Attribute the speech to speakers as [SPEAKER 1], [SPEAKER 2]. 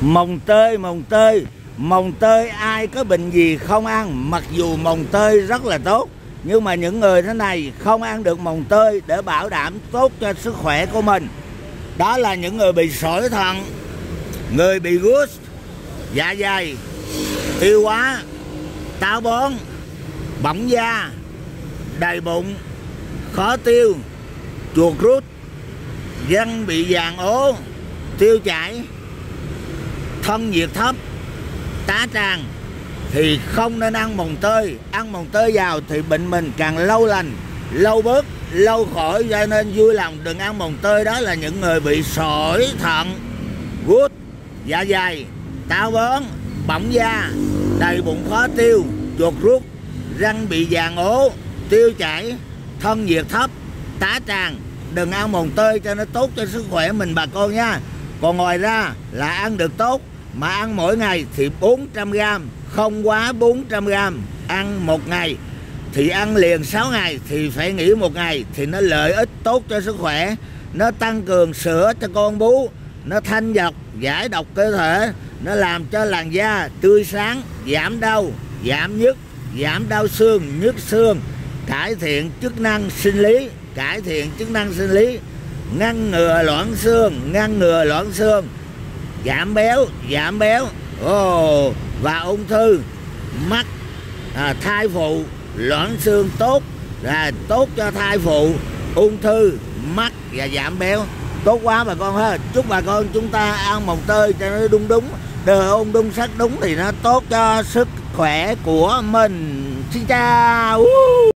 [SPEAKER 1] mồng tơi mồng tơi. Mồng tơi ai có bệnh gì không ăn, mặc dù mồng tơi rất là tốt. Nhưng mà những người thế này không ăn được mồng tơi để bảo đảm tốt cho sức khỏe của mình. Đó là những người bị sỏi thận, người bị gút dạ dày, tiêu hóa, táo bón, bỏng da, đầy bụng, khó tiêu, chuột rút dân bị vàng ố, tiêu chảy thân nhiệt thấp, tá tràng thì không nên ăn mồng tơi. Ăn mồng tơi vào thì bệnh mình càng lâu lành, lâu bớt, lâu khỏi. Cho nên vui lòng đừng ăn mồng tơi. Đó là những người bị sỏi thận, gút dạ dày, táo bón, bỏng da, đầy bụng khó tiêu, chuột rút, răng bị vàng ố, tiêu chảy, thân nhiệt thấp, tá tràng đừng ăn mồng tơi cho nó tốt cho sức khỏe mình bà con nha còn ngoài ra là ăn được tốt, mà ăn mỗi ngày thì 400 gram không quá 400 gram ăn một ngày thì ăn liền 6 ngày thì phải nghỉ một ngày thì nó lợi ích tốt cho sức khỏe. Nó tăng cường sữa cho con bú, nó thanh dọc giải độc cơ thể, nó làm cho làn da tươi sáng, giảm đau, giảm nhức, giảm đau xương, nhức xương. Cải thiện chức năng sinh lý, cải thiện chức năng sinh lý ngăn ngừa loãng xương ngăn ngừa loãng xương. Giảm béo giảm béo. Oh, và ung thư. Mắt à, thai phụ loãng xương tốt. Là tốt cho thai phụ. Ung thư mắt và giảm béo. Tốt quá bà con ha. Chúc bà con chúng ta ăn mồng tơi cho nó đúng đúng. Đời ung đúng sắc đúng thì nó tốt cho sức khỏe của mình. Xin chào!